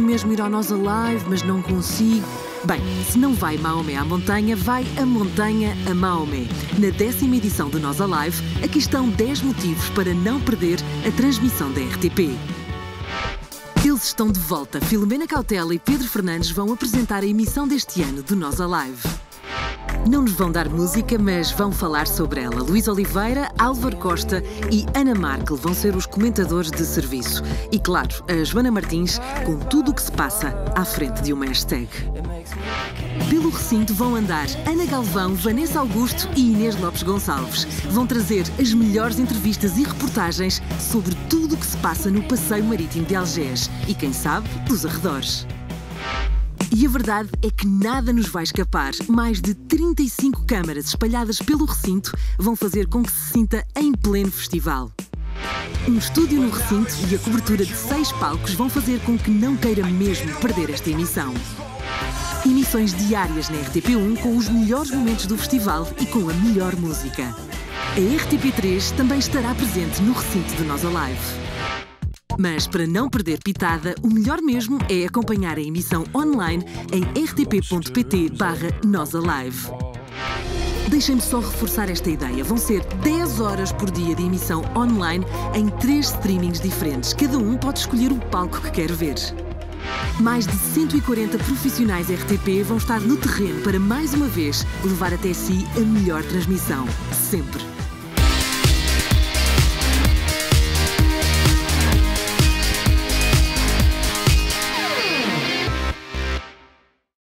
mesmo ir ao Nossa Live, mas não consigo. Bem, se não vai Maomé à montanha, vai a montanha a Maomé. Na décima edição do Nós Alive, aqui estão 10 motivos para não perder a transmissão da RTP. Eles estão de volta. Filomena Cautela e Pedro Fernandes vão apresentar a emissão deste ano do Nós Alive. Não nos vão dar música, mas vão falar sobre ela. Luís Oliveira, Álvaro Costa e Ana Markel vão ser os comentadores de serviço. E claro, a Joana Martins com tudo o que se passa à frente de uma hashtag. Pelo recinto vão andar Ana Galvão, Vanessa Augusto e Inês Lopes Gonçalves. Vão trazer as melhores entrevistas e reportagens sobre tudo o que se passa no passeio marítimo de Algés e, quem sabe, dos arredores. E a verdade é que nada nos vai escapar. Mais de 35 câmaras espalhadas pelo recinto vão fazer com que se sinta em pleno festival. Um estúdio no recinto e a cobertura de seis palcos vão fazer com que não queira mesmo perder esta emissão. Emissões diárias na RTP1 com os melhores momentos do festival e com a melhor música. A RTP3 também estará presente no recinto de Nós Alive. Mas para não perder pitada, o melhor mesmo é acompanhar a emissão online em rtp.pt barra Alive. Deixem-me só reforçar esta ideia. Vão ser 10 horas por dia de emissão online em três streamings diferentes. Cada um pode escolher o palco que quer ver. Mais de 140 profissionais RTP vão estar no terreno para mais uma vez levar até si a melhor transmissão. Sempre.